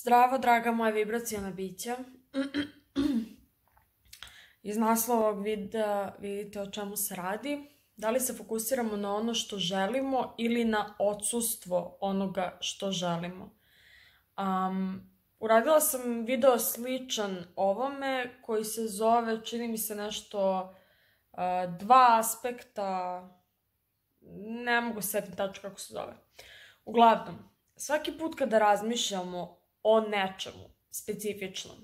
Zdravo, draga moja vibracijona bića. Iz naslova ovog videa vidite o čemu se radi. Da li se fokusiramo na ono što želimo ili na odsustvo onoga što želimo. Um, uradila sam video sličan ovome koji se zove, čini mi se nešto, dva aspekta, ne mogu setiti tačno kako se zove. Uglavnom, svaki put kada razmišljamo o nečemu specifičnom.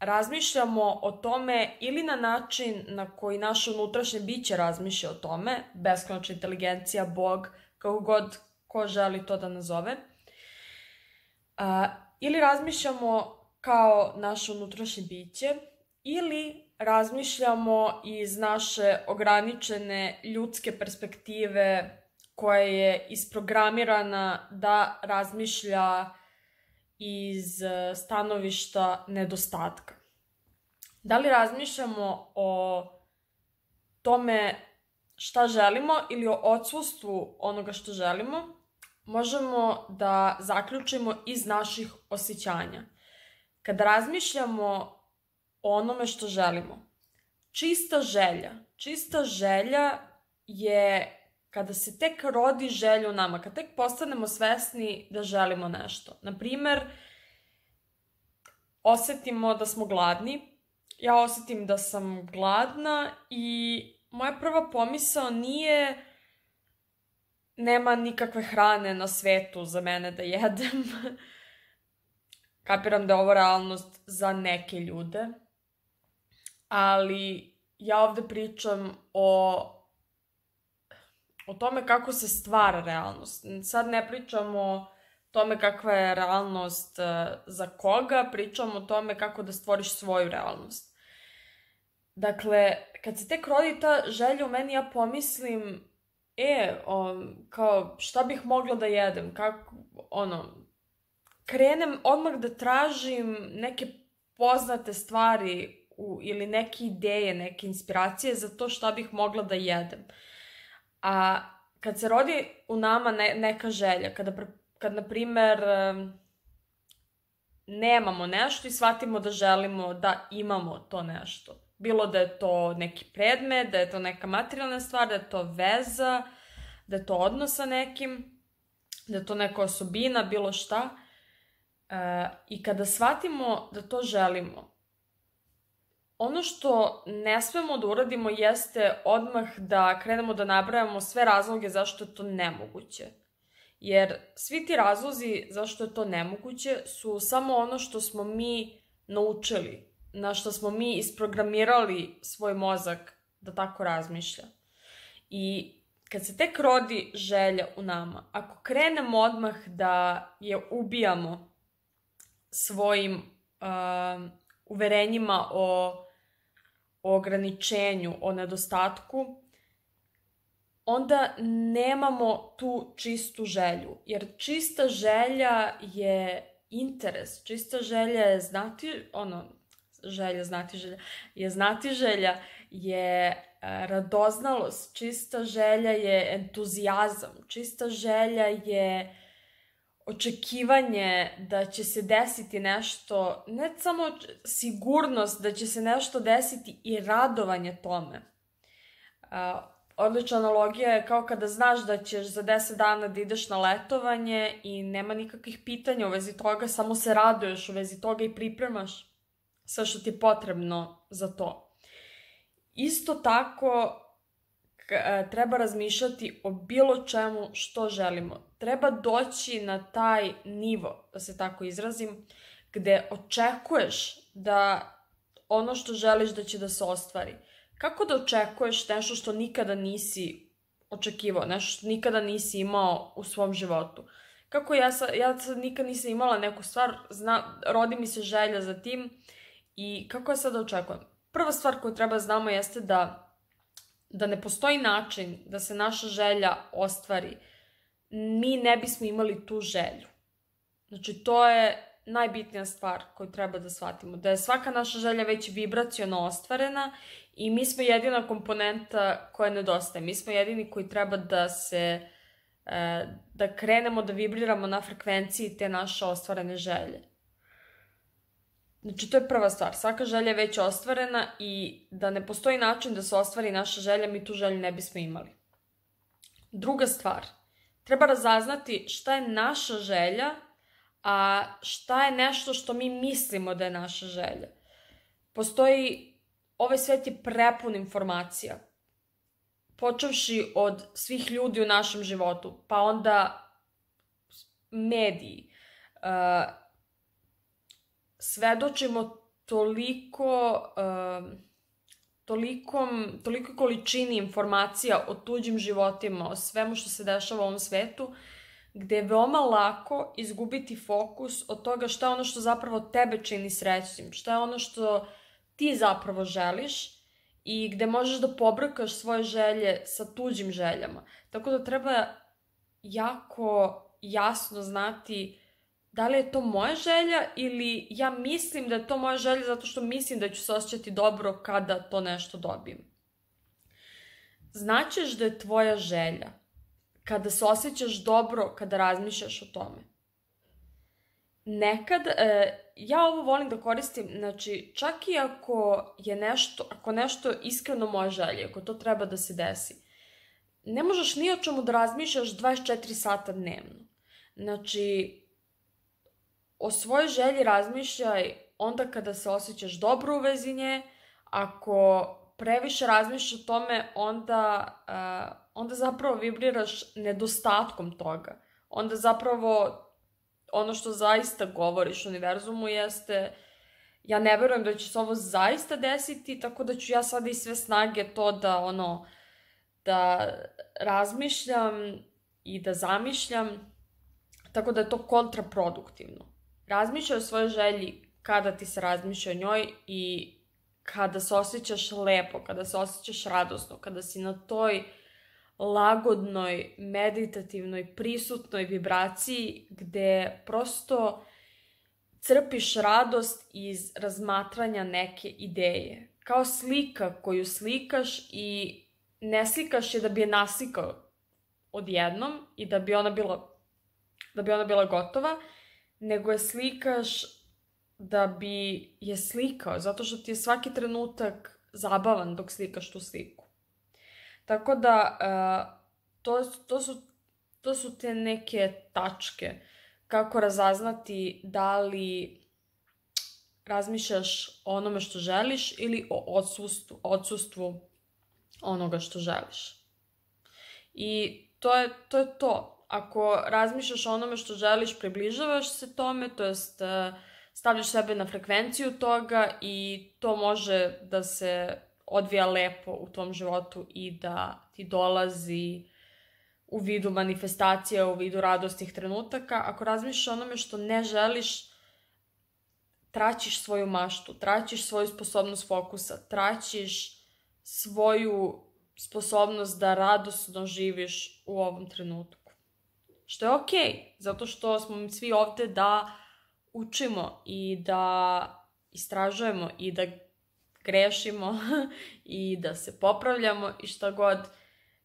Razmišljamo o tome ili na način na koji naše unutrašnje biće razmišlja o tome, beskonačna inteligencija, Bog, kako god ko želi to da nazove, a, ili razmišljamo kao naše unutrašnje biće, ili razmišljamo iz naše ograničene ljudske perspektive koja je isprogramirana da razmišlja iz e, stanovišta nedostatka. Da li razmišljamo o tome šta želimo ili o odsustvu onoga što želimo, možemo da zaključimo iz naših osjećanja. Kada razmišljamo o onome što želimo, čista želja, čista želja je kada se tek rodi želja u nama, kad tek postanemo svesni da želimo nešto. Naprimer, osetimo da smo gladni, ja osetim da sam gladna i moja prva pomisao nije nema nikakve hrane na svetu za mene da jedem. Kapiram da je ovo realnost za neke ljude, ali ja ovde pričam o o tome kako se stvara realnost. Sad ne pričamo o tome kakva je realnost e, za koga, pričamo o tome kako da stvoriš svoju realnost. Dakle, kad se tek rodi ta želja u meni, ja pomislim, e, o, kao, šta bih mogla da jedem, kako, ono, krenem odmah da tražim neke poznate stvari u, ili neke ideje, neke inspiracije za to šta bih mogla da jedem. A kad se rodi u nama ne, neka želja, kada, kad, na primer, nemamo nešto i shvatimo da želimo da imamo to nešto. Bilo da je to neki predmet, da je to neka materijalna stvar, da je to veza, da je to odnos sa nekim, da je to neka osobina, bilo šta. E, I kada shvatimo da to želimo, Ono što ne smemo da uradimo jeste odmah da krenemo da nabrajamo sve razloge zašto je to nemoguće. Jer svi ti razlozi zašto je to nemoguće su samo ono što smo mi naučili, na što smo mi isprogramirali svoj mozak da tako razmišlja. I kad se tek rodi želja u nama, ako krenemo odmah da je ubijamo svojim uh, uverenjima o o ograničenju, o nedostatku, onda nemamo tu čistu želju. Jer čista želja je interes, čista želja je znati, ono, želja, znati želja, je znati želja, je e, radoznalost, čista želja je entuzijazam, čista želja je očekivanje da će se desiti nešto, ne samo sigurnost da će se nešto desiti i radovanje tome. Uh, odlična analogija je kao kada znaš da ćeš za 10 dana da ideš na letovanje i nema nikakvih pitanja u vezi toga, samo se raduješ u vezi toga i pripremaš sve što ti je potrebno za to. Isto tako treba razmišljati o bilo čemu što želimo. Treba doći na taj nivo, da se tako izrazim, gde očekuješ da ono što želiš da će da se ostvari. Kako da očekuješ nešto što nikada nisi očekivao, nešto što nikada nisi imao u svom životu? Kako ja sad, ja sad nikad nisam imala neku stvar, zna, rodi mi se želja za tim i kako ja sad očekujem? Prva stvar koju treba znamo jeste da da ne postoji način da se naša želja ostvari, mi ne bismo imali tu želju. Znači, to je najbitnija stvar koju treba da shvatimo. Da je svaka naša želja već vibracijono ostvarena i mi smo jedina komponenta koja nedostaje. Mi smo jedini koji treba da se e, da krenemo da vibriramo na frekvenciji te naše ostvarene želje. Znači, to je prva stvar. Svaka želja je već ostvarena i da ne postoji način da se ostvari naša želja, mi tu želju ne bismo imali. Druga stvar, treba razaznati šta je naša želja, a šta je nešto što mi mislimo da je naša želja. Postoji, ovaj svet je prepun informacija. Počevši od svih ljudi u našem životu, pa onda mediji. Uh, svedočimo toliko, uh, tolikom, toliko količini informacija o tuđim životima, o svemu što se dešava u ovom svetu, gde je veoma lako izgubiti fokus od toga šta je ono što zapravo tebe čini srećnim, šta je ono što ti zapravo želiš i gde možeš da pobrkaš svoje želje sa tuđim željama. Tako da treba jako jasno znati da li je to moja želja ili ja mislim da je to moja želja zato što mislim da ću se osjećati dobro kada to nešto dobijem. Znaćeš da je tvoja želja kada se osjećaš dobro kada razmišljaš o tome. Nekad, e, ja ovo volim da koristim, znači čak i ako je nešto, ako nešto iskreno moja želja, ako to treba da se desi, ne možeš ni o čemu da razmišljaš 24 sata dnevno. Znači, o svojoj želji razmišljaj onda kada se osjećaš dobro u vezi nje, ako previše razmišljaš o tome, onda, uh, onda zapravo vibriraš nedostatkom toga. Onda zapravo ono što zaista govoriš univerzumu jeste ja ne verujem da će se ovo zaista desiti, tako da ću ja sada i sve snage to da ono da razmišljam i da zamišljam Tako da je to kontraproduktivno. Razmišljaj o svojoj želji kada ti se razmišlja o njoj i kada se osjećaš lepo, kada se osjećaš radosno, kada si na toj lagodnoj, meditativnoj, prisutnoj vibraciji gde prosto crpiš radost iz razmatranja neke ideje. Kao slika koju slikaš i ne slikaš je da bi je naslikao odjednom i da bi ona bila da bi ona bila gotova, nego je slikaš da bi je slikao, zato što ti je svaki trenutak zabavan dok slikaš tu sliku. Tako da, uh, to, to, su, to su te neke tačke kako razaznati da li razmišljaš o onome što želiš ili o odsustvu, odsustvu onoga što želiš. I to je to. Je to ako razmišljaš o onome što želiš, približavaš se tome, to jest e, stavljaš sebe na frekvenciju toga i to može da se odvija lepo u tom životu i da ti dolazi u vidu manifestacija, u vidu radostnih trenutaka. Ako razmišljaš o onome što ne želiš, traćiš svoju maštu, traćiš svoju sposobnost fokusa, traćiš svoju sposobnost da radosno živiš u ovom trenutku. Što je okay, zato što smo mi svi ovde da učimo i da istražujemo i da grešimo i da se popravljamo i šta god.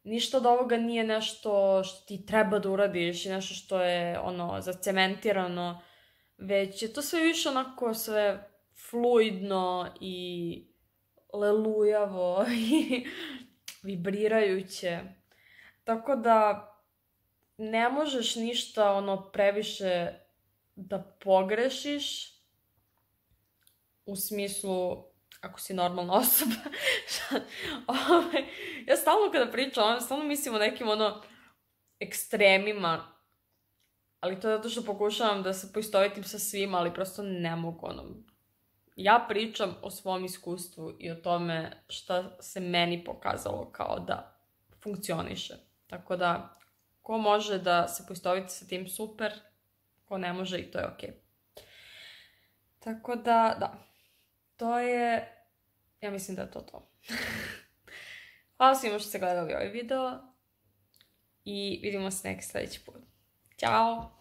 Ništa od ovoga nije nešto što ti treba da uradiš i nešto što je ono zacementirano, već je to sve više onako sve fluidno i lelujavo i vibrirajuće. Tako da ne možeš ništa ono previše da pogrešiš u smislu ako si normalna osoba. Ja stalno kada pričam, stalno mislim o nekim ono ekstremima, ali to je zato što pokušavam da se poistovetim sa svima, ali prosto ne mogu ono. Ja pričam o svom iskustvu i o tome šta se meni pokazalo kao da funkcioniše. Tako da, Ko može da se poistoviti sa tim, super. Ko ne može i to je. Okay. Tako da, da. To je... Ja mislim da je to to. Hvala svima što ste gledali ovaj video. I vidimo se neki sledeći put. Ćao!